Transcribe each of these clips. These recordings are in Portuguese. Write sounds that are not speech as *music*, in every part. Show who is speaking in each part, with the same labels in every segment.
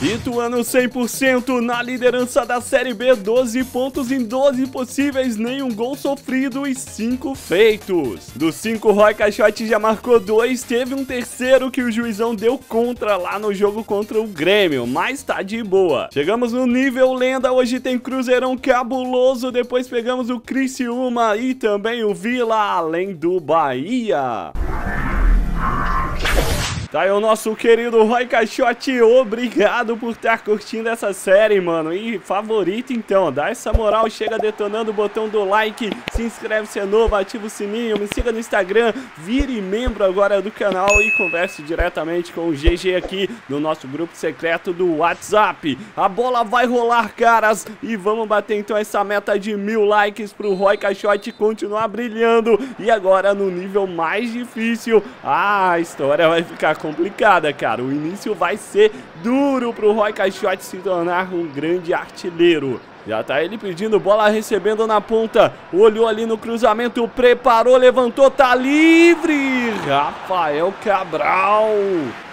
Speaker 1: Ituano 100% na liderança da Série B, 12 pontos em 12 possíveis, nenhum gol sofrido e 5 feitos. Dos 5, Roy Caixote já marcou 2, teve um terceiro que o juizão deu contra lá no jogo contra o Grêmio, mas tá de boa. Chegamos no nível lenda, hoje tem Cruzeirão cabuloso, depois pegamos o Criciúma e também o Vila, além do Bahia. Tá aí o nosso querido Roy Caixote, obrigado por estar curtindo essa série, mano. E favorito então, dá essa moral, chega detonando o botão do like, se inscreve se é novo, ativa o sininho, me siga no Instagram, vire membro agora do canal e converse diretamente com o GG aqui no nosso grupo secreto do WhatsApp. A bola vai rolar, caras, e vamos bater então essa meta de mil likes pro Roy Caixote continuar brilhando. E agora no nível mais difícil, a história vai ficar complicada, cara. O início vai ser duro pro Roy Caixote se tornar um grande artilheiro. Já tá ele pedindo bola, recebendo na ponta. Olhou ali no cruzamento, preparou, levantou, tá livre. Rafael Cabral.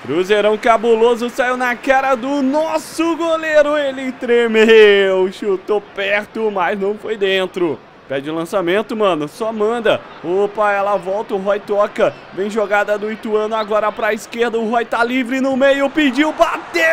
Speaker 1: Cruzeirão cabuloso saiu na cara do nosso goleiro. Ele tremeu, chutou perto, mas não foi dentro. Pede lançamento, mano. Só manda. Opa, ela volta. O Roy toca. Vem jogada do Ituano agora pra esquerda. O Roy tá livre no meio. Pediu, bateu.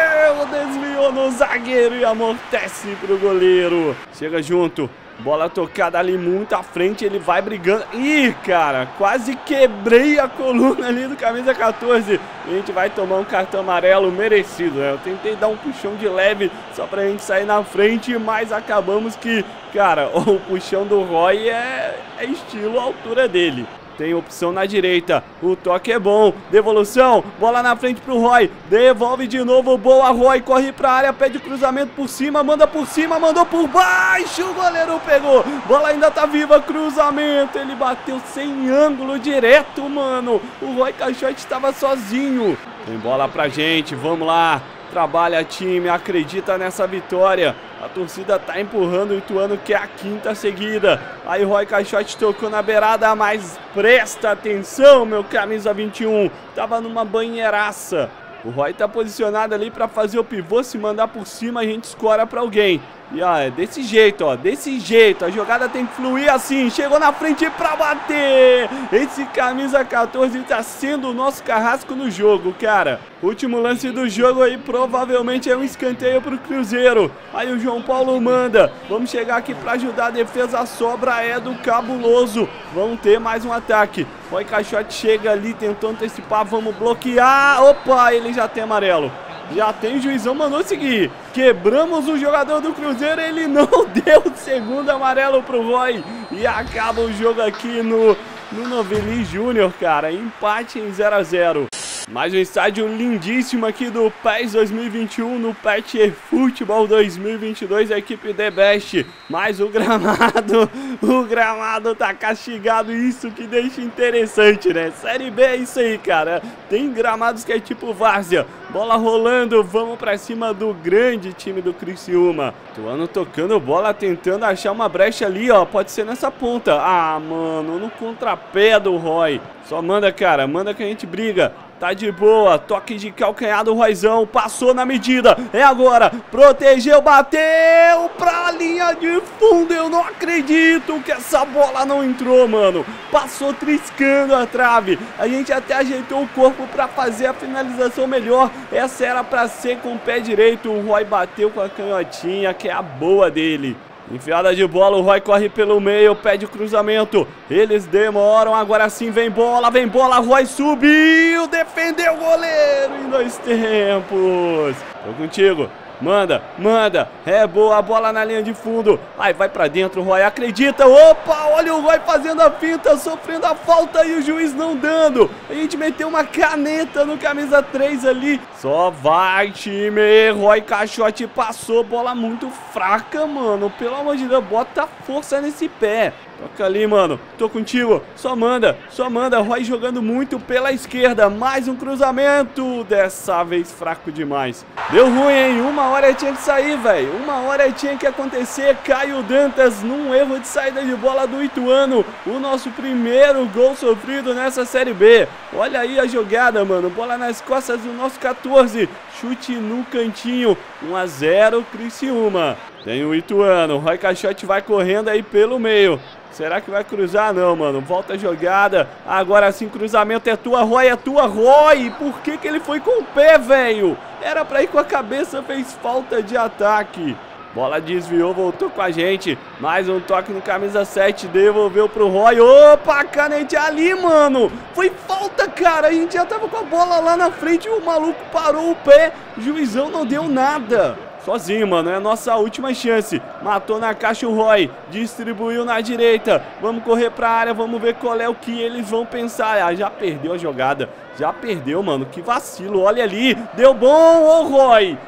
Speaker 1: Desviou no zagueiro e amortece pro goleiro. Chega junto. Bola tocada ali muito à frente, ele vai brigando. Ih, cara, quase quebrei a coluna ali do camisa 14. E a gente vai tomar um cartão amarelo merecido, né? Eu tentei dar um puxão de leve só pra gente sair na frente, mas acabamos que, cara, *laughs* o puxão do Roy é, é estilo a altura dele. Tem opção na direita. O toque é bom. Devolução. Bola na frente pro Roy. Devolve de novo. Boa, Roy. Corre pra área. Pede cruzamento por cima. Manda por cima. Mandou por baixo. O goleiro pegou. Bola ainda tá viva. Cruzamento. Ele bateu sem ângulo direto, mano. O Roy Caixote estava sozinho. Tem bola pra gente. Vamos lá. Trabalha time, acredita nessa vitória. A torcida tá empurrando o Ituano que é a quinta seguida. Aí Roy Caixote tocou na beirada, mas presta atenção, meu camisa 21. Tava numa banheiraça. O Roy tá posicionado ali para fazer o pivô, se mandar por cima a gente escora para alguém. E ó, é desse jeito, ó, desse jeito. A jogada tem que fluir assim. Chegou na frente pra bater. Esse camisa 14 tá sendo o nosso carrasco no jogo, cara. Último lance do jogo aí, provavelmente é um escanteio pro Cruzeiro. Aí o João Paulo manda. Vamos chegar aqui pra ajudar a defesa. A sobra é do Cabuloso. Vamos ter mais um ataque. Roy Caixote chega ali, tentou antecipar. Vamos bloquear. Opa, ele já tem amarelo. Já tem juizão, mandou seguir. Quebramos o jogador do Cruzeiro, ele não *laughs* deu o segundo amarelo pro Roy. E acaba o jogo aqui no, no Novelli Júnior, cara. Empate em 0 a 0 mais um estádio lindíssimo aqui do PES 2021 no PET Futebol 2022, a equipe The Best. Mas o gramado, *laughs* o gramado tá castigado, isso que deixa interessante, né? Série B é isso aí, cara. Tem gramados que é tipo várzea. Bola rolando, vamos pra cima do grande time do Criciúma. Tuano tocando bola, tentando achar uma brecha ali, ó. Pode ser nessa ponta. Ah, mano, no contrapé do Roy. Só manda, cara, manda que a gente briga. Tá de boa, toque de calcanhar do Roizão, passou na medida, é agora, protegeu, bateu pra linha de fundo, eu não acredito que essa bola não entrou, mano, passou triscando a trave, a gente até ajeitou o corpo pra fazer a finalização melhor, essa era pra ser com o pé direito, o Roy bateu com a canhotinha, que é a boa dele. Enfiada de bola, o Roy corre pelo meio, pede cruzamento. Eles demoram, agora sim vem bola, vem bola, Roy subiu, defendeu o goleiro em dois tempos. Tô contigo. Manda, manda. É boa a bola na linha de fundo. Aí vai pra dentro, Roy. Acredita. Opa, olha o Roy fazendo a finta, sofrendo a falta e o juiz não dando. A gente meteu uma caneta no camisa 3 ali. Só vai, time. Roy Caixote passou. Bola muito fraca, mano. Pelo amor de Deus, bota força nesse pé Toca ali, mano. Tô contigo. Só manda, só manda. Roy jogando muito pela esquerda. Mais um cruzamento. Dessa vez fraco demais. Deu ruim, hein? Uma hora tinha que sair, velho. Uma hora tinha que acontecer. Caio Dantas num erro de saída de bola do Ituano. O nosso primeiro gol sofrido nessa Série B. Olha aí a jogada, mano. Bola nas costas do nosso 14. Chute no cantinho. 1 a 0 Criciúma. Tem o Ituano. Roy Caixote vai correndo aí pelo meio. Será que vai cruzar? Não, mano. Volta a jogada. Agora sim, cruzamento é tua, Roy, é tua, Roy. Por que, que ele foi com o pé, velho? Era pra ir com a cabeça, fez falta de ataque. Bola desviou, voltou com a gente. Mais um toque no camisa 7, devolveu pro Roy. Opa, canete ali, mano. Foi falta, cara. A gente já tava com a bola lá na frente e o maluco parou o pé. Juizão não deu nada. Sozinho, mano, é a nossa última chance. Matou na caixa o Roy, distribuiu na direita. Vamos correr pra área, vamos ver qual é o que eles vão pensar. Ah, já perdeu a jogada, já perdeu, mano. Que vacilo, olha ali. Deu bom, ô Roy.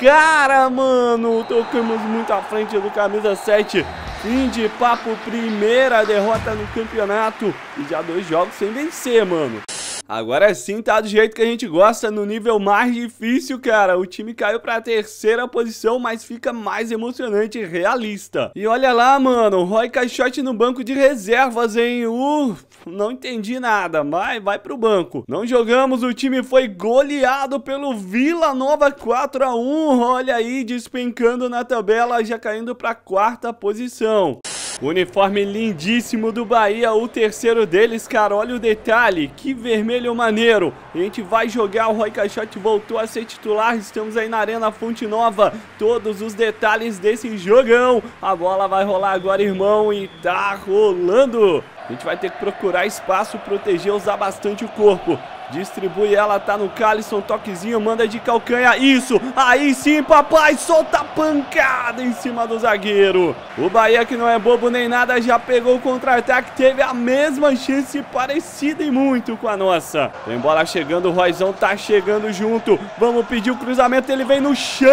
Speaker 1: Cara, mano, tocamos muito à frente do camisa 7. Fim de papo, primeira derrota no campeonato. E já dois jogos sem vencer, mano. Agora sim tá do jeito que a gente gosta, no nível mais difícil, cara. O time caiu pra terceira posição, mas fica mais emocionante e realista. E olha lá, mano, Roy Caixote no banco de reservas, hein? Uh, não entendi nada, mas vai pro banco. Não jogamos, o time foi goleado pelo Vila Nova 4 a 1 Olha aí, despencando na tabela, já caindo pra quarta posição. Uniforme lindíssimo do Bahia, o terceiro deles, cara, olha o detalhe, que vermelho maneiro. A gente vai jogar, o Roy Caixote voltou a ser titular, estamos aí na Arena Fonte Nova, todos os detalhes desse jogão. A bola vai rolar agora, irmão, e tá rolando. A gente vai ter que procurar espaço, proteger, usar bastante o corpo. Distribui ela, tá no Calisson, toquezinho, manda de calcanha, isso, aí sim papai, solta a pancada em cima do zagueiro. O Bahia que não é bobo nem nada, já pegou o contra-ataque, teve a mesma chance parecida e muito com a nossa. Tem bola chegando, o Roizão tá chegando junto, vamos pedir o cruzamento, ele vem no chão,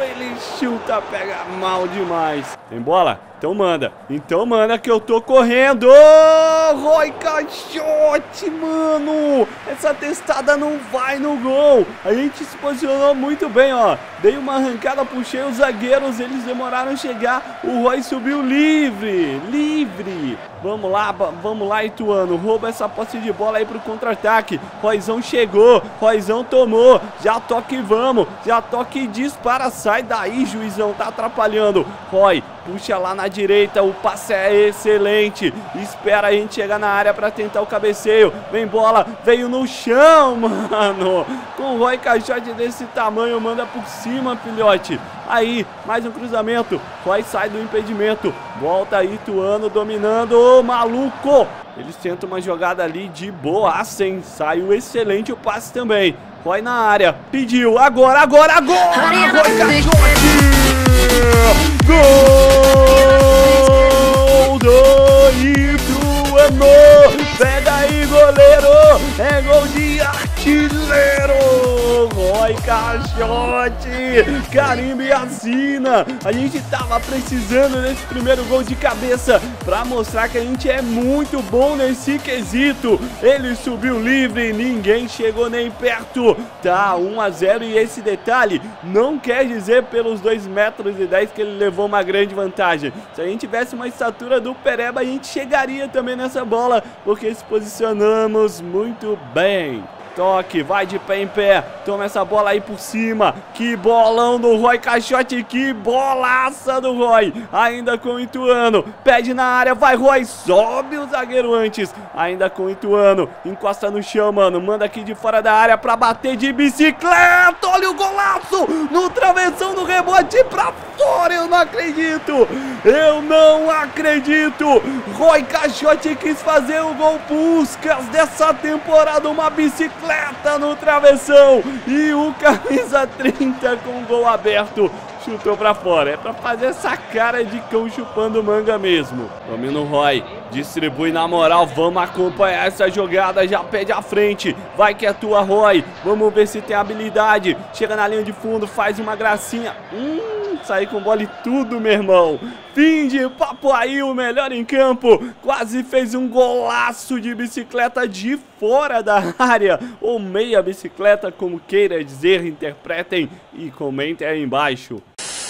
Speaker 1: ele chuta, pega mal demais. Tem bola? Então manda. Então manda que eu tô correndo. Oh, Roy Caixote, mano. Essa testada não vai no gol. A gente se posicionou muito bem, ó. Dei uma arrancada, puxei os zagueiros. Eles demoraram a chegar. O Roy subiu livre. Livre. Vamos lá, vamos lá, Ituano. Rouba essa posse de bola aí pro contra-ataque. Royzão chegou. Royzão tomou. Já toque vamos. Já toque e dispara. Sai daí, juizão. Tá atrapalhando. Roy, puxa lá na direita. O passe é excelente. Espera a gente chegar na área pra tentar o cabeceio. Vem bola. Veio no chão, *laughs* mano. Com o Roy Caixote desse tamanho, manda por cima, filhote. Aí, mais um cruzamento. Roy sai do impedimento. Volta aí, Ituano dominando. Ô, maluco! Eles tentam uma jogada ali de boa, hein? Saiu excelente o passe também. Roy na área. Pediu. Agora, agora, agora! Roy! Gol do Ituano! Pega aí, goleiro! É gol de artilheiro! Roy Caixote, carimba e assina. A gente tava precisando desse primeiro gol de cabeça para mostrar que a gente é muito bom nesse quesito. Ele subiu livre, ninguém chegou nem perto. Tá 1 a 0 e esse detalhe não quer dizer pelos 2 metros e 10 que ele levou uma grande vantagem. Se a gente tivesse uma estatura do Pereba, a gente chegaria também nessa bola, porque se posicionamos muito bem. Toque, vai de pé em pé. Toma essa bola aí por cima. Que bolão do Roy Caixote. Que bolaça do Roy. Ainda com o Ituano. Pede na área. Vai, Roy. Sobe o zagueiro antes. Ainda com o Ituano. Encosta no chão, mano. Manda aqui de fora da área pra bater de bicicleta. Olha o golaço. No travessão do rebote pra fora. Eu não acredito. Eu não acredito. Roy Caixote quis fazer o gol Puscas dessa temporada. Uma bicicleta bicicleta no travessão e o camisa 30 com gol aberto chutou pra fora. É pra fazer essa cara de cão chupando manga mesmo. Domina o Roy, distribui na moral, vamos acompanhar essa jogada, já pede à frente. Vai que é tua, Roy. Vamos ver se tem habilidade. Chega na linha de fundo, faz uma gracinha. Hum, sair com bola e tudo, meu irmão. Fim de papo aí, o melhor em campo. Quase fez um golaço de bicicleta de fora da *laughs* área. Ou meia bicicleta, como queira dizer, interpretem e comentem aí embaixo.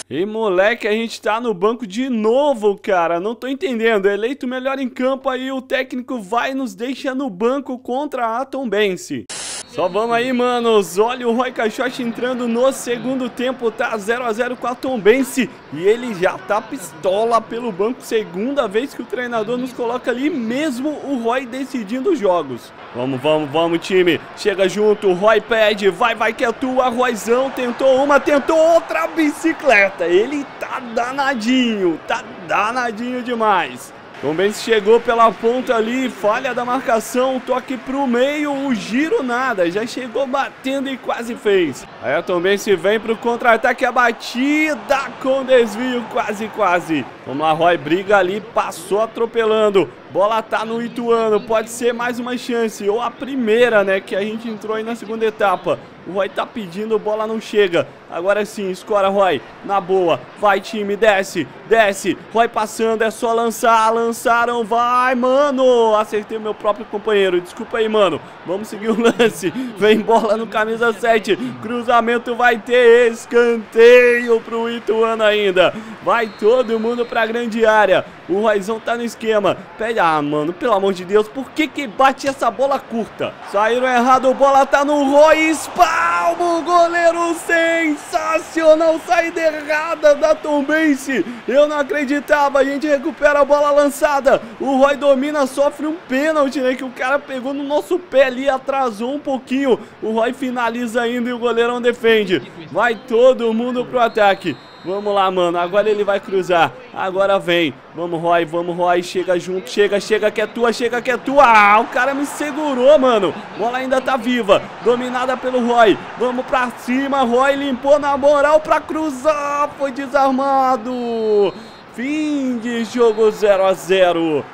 Speaker 1: E moleque, a gente tá no banco de novo, cara. Não tô entendendo. Eleito melhor em campo aí, o técnico vai e nos deixa no banco contra a Tom Bense. Só vamos aí, manos. Olha o Roy Caixote entrando no segundo tempo. Tá 0x0 com a Tombense. E ele já tá pistola pelo banco. Segunda vez que o treinador nos coloca ali, mesmo o Roy decidindo os jogos. Vamos, vamos, vamos, time. Chega junto, Roy pede. Vai, vai que é tua. Royzão tentou uma, tentou outra bicicleta. Ele tá danadinho. Tá danadinho demais. Também chegou pela ponta ali, falha da marcação, toque pro meio, o giro nada, já chegou batendo e quase fez. Aí também se vem pro contra-ataque, a batida com desvio, quase, quase. Vamos lá, Roy briga ali, passou atropelando. Bola tá no Ituano, pode ser mais uma chance, ou a primeira, né, que a gente entrou aí na segunda etapa. O Roy tá pedindo, bola não chega. Agora sim, escora Roy, na boa. Vai time, desce, desce. Roy passando, é só lançar, lançaram, vai, mano. Acertei o meu próprio companheiro, desculpa aí, mano. Vamos seguir o *laughs* lance. Vem bola no camisa 7. Cruzamento vai ter escanteio pro Ituano ainda. Vai todo mundo pra grande área. O Royzão tá no esquema. Pede, ah, mano, pelo amor de Deus, por que que bate essa bola curta? Saíram errado, bola tá no Roy, espalma o goleiro sensacional, saída errada da Tombense. Eu não acreditava, a gente recupera a bola lançada. O Roy domina, sofre um pênalti, né, que o cara pegou no nosso pé ali, atrasou um pouquinho. O Roy finaliza ainda e o goleirão defende. Vai todo mundo pro ataque. Vamos lá, mano. Agora ele vai cruzar. Agora vem. Vamos, Roy. Vamos, Roy. Chega junto. Chega, chega que é tua. Chega que é tua. Ah, o cara me segurou, mano. Bola ainda tá viva. Dominada pelo Roy. Vamos pra cima. Roy limpou na moral pra cruzar. Foi desarmado. Fim de jogo 0 a 0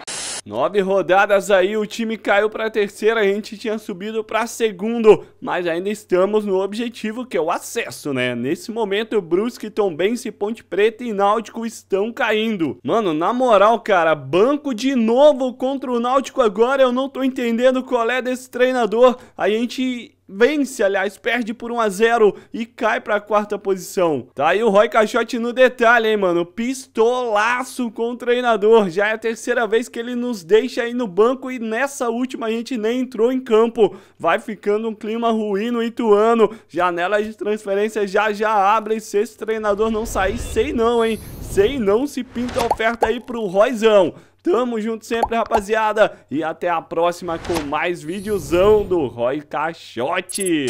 Speaker 1: Nove rodadas aí, o time caiu para terceira, a gente tinha subido para segundo, mas ainda estamos no objetivo que é o acesso, né? Nesse momento, Brusque, Tombense, Ponte Preta e Náutico estão caindo. Mano, na moral, cara, banco de novo contra o Náutico agora, eu não tô entendendo qual é desse treinador. A gente vence, aliás, perde por 1 a 0 e cai para a quarta posição. Tá aí o Roy Caixote no detalhe, hein, mano? Pistolaço com o treinador. Já é a terceira vez que ele nos deixa aí no banco e nessa última a gente nem entrou em campo. Vai ficando um clima ruim no Ituano. Janela de transferência já já abre se esse treinador não sair, sei não, hein? Sei não se pinta oferta aí pro Royzão. Tamo junto sempre, rapaziada. E até a próxima com mais videozão do Roy Caixote.